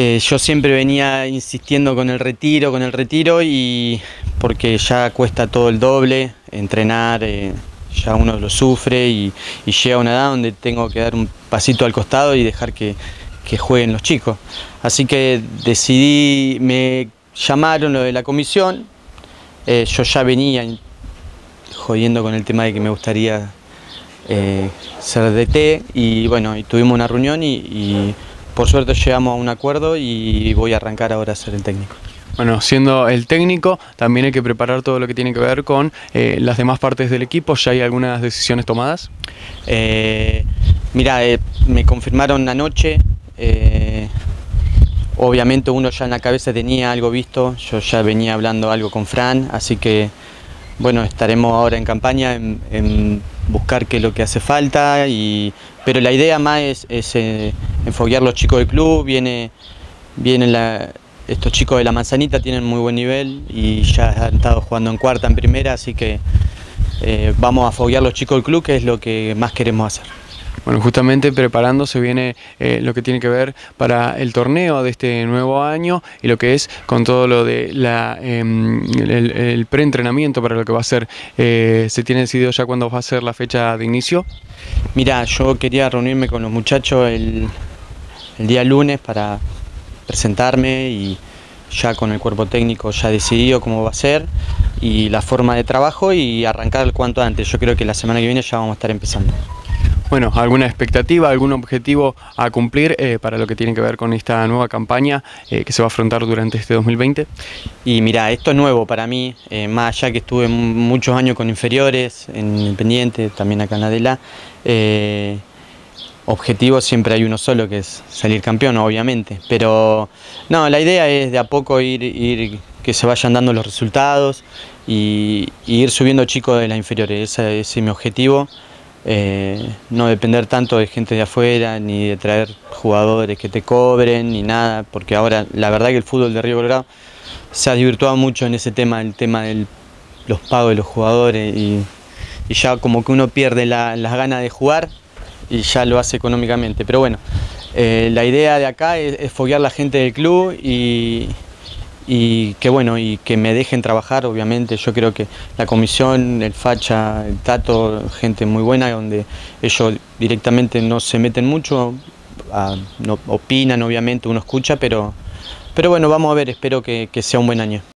Eh, yo siempre venía insistiendo con el retiro, con el retiro y porque ya cuesta todo el doble, entrenar, eh, ya uno lo sufre y, llega a una edad donde tengo que dar un pasito al costado y dejar que, jueguen los chicos. Ser que decidí, me llamaron lo de la comisión, eh, yo ya venía jodiendo con el tema de que me gustaría ser DT y bueno, tuvimos una reunión y por suerte llegamos a un acuerdo y voy a arrancar ahora a ser el técnico. Bueno, siendo el técnico, también hay que preparar todo lo que tiene que ver con eh, las demás partes del equipo. ¿Ya hay algunas decisiones tomadas? Eh, mira, eh, me confirmaron anoche. obviamente uno ya en la cabeza tenía algo visto. Yo ya venía hablando algo con Fran, así que bueno, estaremos ahora en campaña en, buscar qué es lo que hace falta, y, pero la idea más es, es eh, enfoguear los chicos del club, viene, viene estos chicos de la manzanita tienen muy buen nivel y ya han estado jugando en cuarta, en primera, así que eh, vamos a foguear los chicos del club, que es lo que más queremos hacer. Bueno, justamente preparándose viene eh, lo que tiene que ver para el torneo de este nuevo año y lo que es con todo lo de la, em, el, preentrenamiento para lo que va a ser. Eh, ¿Se tiene decidido ya cuándo va a ser la fecha de inicio? Mira, yo quería reunirme con los muchachos el, el día lunes para presentarme y ya con el cuerpo técnico ya decidido cómo va a ser y la forma de trabajo y arrancar el cuanto antes. Yo creo que la semana que viene ya vamos a estar empezando. Bueno, ¿alguna expectativa, algún objetivo a cumplir eh, para lo que tiene que ver con esta nueva campaña eh, que se va a afrontar durante este 2020? Y mira, esto es nuevo para mí, eh, más allá que estuve muchos años con inferiores, en Independiente, también acá en Adela. Objetivo siempre hay uno solo, que es salir campeón, obviamente. Pero no, la idea es de a poco ir, que se vayan dando los resultados y, ir subiendo chicos de las inferiores. Ese, ese es mi objetivo. Eh, no depender tanto de gente de afuera, ni de traer jugadores que te cobren, ni nada, porque ahora la verdad que el fútbol de Río Colorado se ha divirtuado mucho en ese tema, el tema de los pagos de los jugadores y, ya como que uno pierde las ganas de jugar y ya lo hace económicamente. Pero bueno, eh, la idea de acá es, es foguear la gente del club y, y que bueno, y que me dejen trabajar, obviamente, yo creo que la comisión, el Facha, el Tato, gente muy buena, donde ellos directamente no se meten mucho, no opinan, obviamente, uno escucha, pero, pero bueno, vamos a ver, espero que sea un buen año.